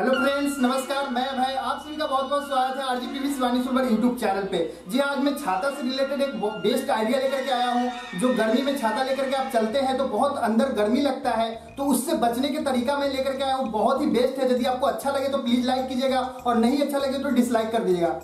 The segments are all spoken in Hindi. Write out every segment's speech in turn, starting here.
हेलो फ्रेंड्स नमस्कार मैं भाई आप सभी का बहुत बहुत स्वागत है RG PV Shivani super YouTube channel पे। जी हाँ, आज मैं छाता से रिलेटेड एक बेस्ट आइडिया लेकर के आया हूँ जो गर्मी में छाता लेकर के आप चलते हैं तो बहुत अंदर गर्मी लगता है तो उससे बचने के तरीका मैं लेकर के आया हूँ। बहुत ही बेस्ट है यदि आपको अच्छा लगे तो प्लीज़ लाइक कीजिएगा और नहीं अच्छा लगे तो डिसलाइक कर दीजिएगा।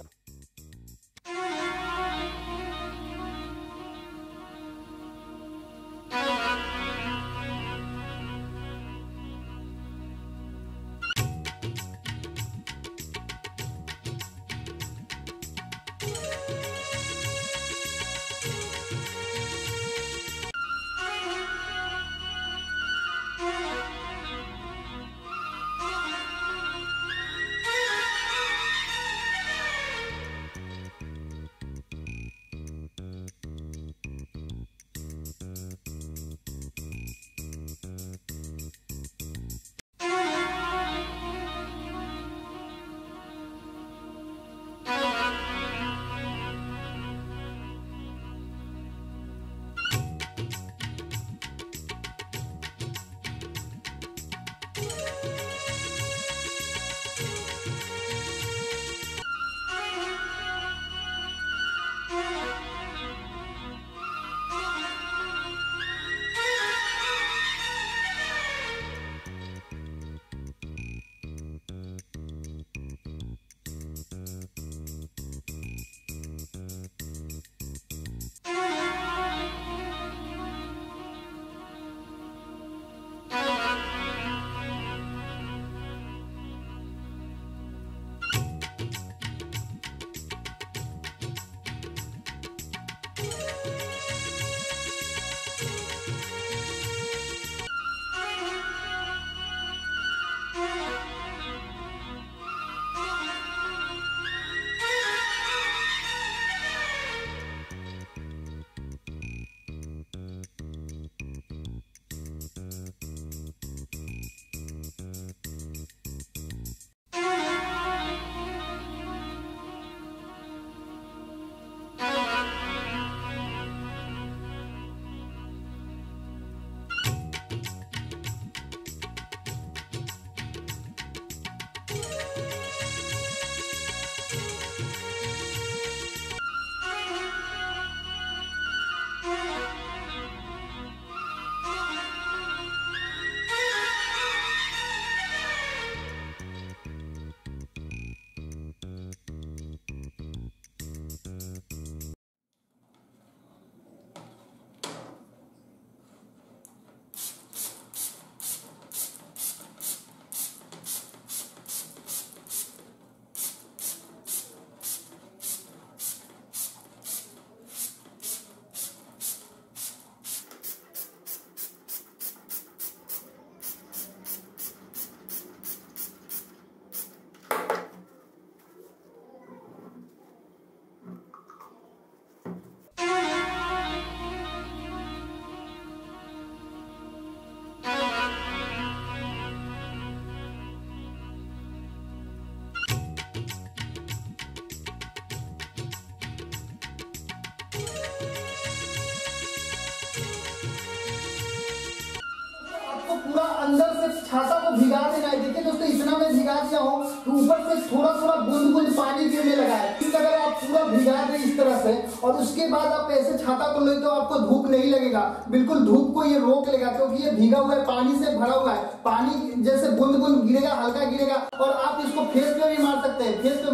अंदर से छाता को भिगा देना है देखिए दोस्तों, इतना मैं भिगा दिया हूँ तो ऊपर से थोड़ा थोड़ा बूंद बूंद पानी गिरने लगा है इस अगर आप पूरा भिगा दे इस तरह से, और उसके बाद आप ऐसे छाता को ले तो आपको धूप नहीं लगेगा। बिल्कुल धूप को ये रोक लेगा, क्योंकि ये भीगा हुआ है, पानी से भरा हुआ है। पानी जैसे बूंद बूंद गिरेगा, हल्का गिरेगा, और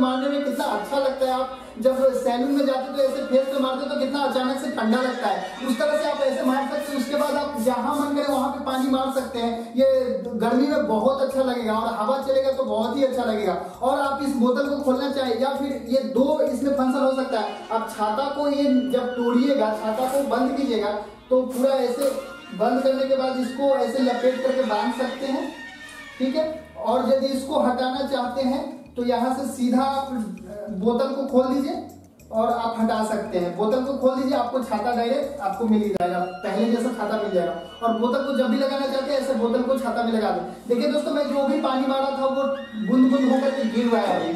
मारने में कितना अच्छा लगता है आप? जब सैलून में जाते तो ऐसे फेस पे मारते तो कितना अचानक से ठंडा लगता है। उस तरह से आप ऐसे मार सकते हैं, उसके बाद आप जहाँ मन करे वहाँ पे पानी मार सकते हैं। ये गर्मी में बहुत अच्छा लगेगा और हवा चलेगा तो बहुत ही अच्छा लगेगा। और आप इस बोतल को खोलना चाहे या फिर ये दो इसमें फ़ंक्शन हो सकता है। आप छाता को ये जब तोड़िएगा, छाता को बंद कीजिएगा तो पूरा ऐसे बंद करने के बाद इसको ऐसे लपेट करके बाँध सकते हैं। ठीक है? और यदि इसको हटाना चाहते हैं तो यहाँ से सीधा आप बोतल को खोल दीजिए और आप हटा सकते हैं। बोतल को खोल दीजिए, आपको छाता डायरेक्ट आपको मिल ही जाएगा। पहले जैसा छाता मिल जाएगा। और बोतल को जब भी लगाना चाहते हैं, ऐसे बोतल को छाता में लगा दो। देखिए दोस्तों, मैं जो भी पानी मारा था, वो बूंद बूंद होकर के गिर रहा है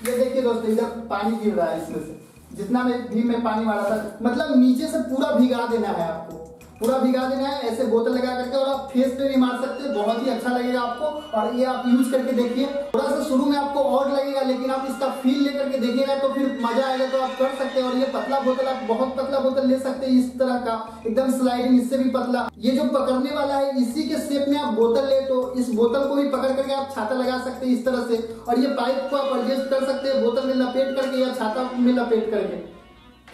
ये देखिए दोस्तों, इधर पानी गिर रहा है इसमें से। जितना मैं, भी मैं पानी मारा था मतलब नीचे से पूरा भिगा देना है आपको। पूरा भिगा देना है, ऐसे बोतल लगा करके और आप फेस पे भी मार सकते हैं। बहुत ही अच्छा लगेगा आपको। और ये आप यूज़ करके देखिए। थोड़ा सा शुरू में आपको और लगेगा, लेकिन आप इसका फील लेकर के देखिएगा तो फिर मज़ा आएगा तो आप कर सकते हैं। और ये पतला बोतल, आप बहुत पतला बोतल ले सकते हैं इस तरह का। एकदम स्लाइडिंग इससे भी पतला। ये जो पकड़ने वाला है, इसी के शेप में आप बोतल ले तो इस बोतल को भी पकड़ करके आप छाता लगा सकते हैं इस तरह से। और ये पाइप को आप एडजस्ट कर सकते हैं, बोतल में लपेट करके या छाता में लपेट करके।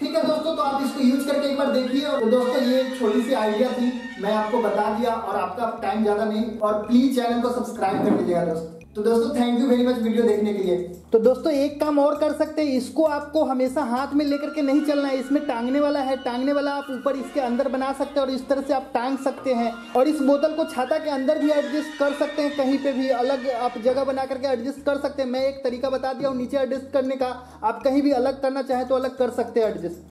ठीक है दोस्तों तो आप इसको यूज़ करके एक बार देखिए। और दोस्तों, ये छोटी सी आइडिया थी। मैं आपको बता दिया और आपका टाइम ज़्यादा नहीं, और प्लीज़ चैनल को सब्सक्राइब कर लीजिएगा दोस्तों। तो दोस्तों thank you very much video देखने के लिए। तो दोस्तों, एक काम और कर सकते हैं। इसको आपको हमेशा हाथ में लेकर के नहीं चलना है। इसमें टांगने वाला है। टांगने वाला आप ऊपर इसके अंदर बना सकते हैं और इस तरह से आप टांग सकते हैं। और इस बोतल को छाता के अंदर भी एडजस्ट कर सकते हैं। कहीं पे भी अलग आप जगह बना करके एडजस्ट कर सकते हैं। मैं एक तरीका बता दिया हूँ नीचे एडजस्ट करने का। आप कहीं भी अलग करना चाहें तो अलग कर सकते हैं एडजस्ट